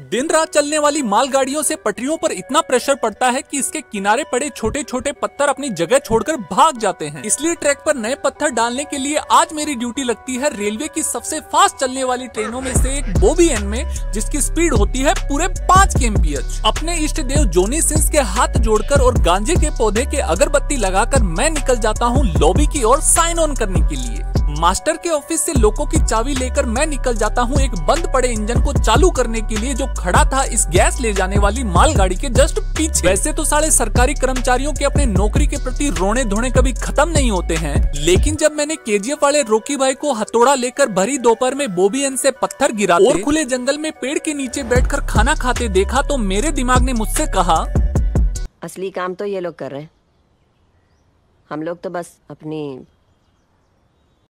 दिन रात चलने वाली मालगाड़ियों से पटरियों पर इतना प्रेशर पड़ता है कि इसके किनारे पड़े छोटे छोटे पत्थर अपनी जगह छोड़कर भाग जाते हैं। इसलिए ट्रैक पर नए पत्थर डालने के लिए आज मेरी ड्यूटी लगती है रेलवे की सबसे फास्ट चलने वाली ट्रेनों में से एक बोबी एन में, जिसकी स्पीड होती है पूरे पाँच के अपने इष्ट देव जोनी सिंस के हाथ जोड़कर और गांजे के पौधे के अगरबत्ती लगाकर मैं निकल जाता हूँ लॉबी की ओर साइन ऑन करने के लिए। मास्टर के ऑफ़िस से लोगों की चाबी लेकर मैं निकल जाता हूँ एक बंद पड़े इंजन को चालू करने के लिए जो खड़ा था इस गैस ले जाने वाली मालगाड़ी के जस्ट पीछे। वैसे तो सारे सरकारी कर्मचारियों के अपने नौकरी के प्रति रोने धोने कभी खत्म नहीं होते हैं, लेकिन जब मैंने केजीएफ वाले रोकी भाई को हथौड़ा लेकर भरी दोपहर में बोबीएन से पत्थर गिरा और खुले जंगल में पेड़ के नीचे बैठकर खाना खाते देखा तो मेरे दिमाग ने मुझसे कहा, असली काम तो ये लोग कर रहे हैं। हम लोग तो बस अपनी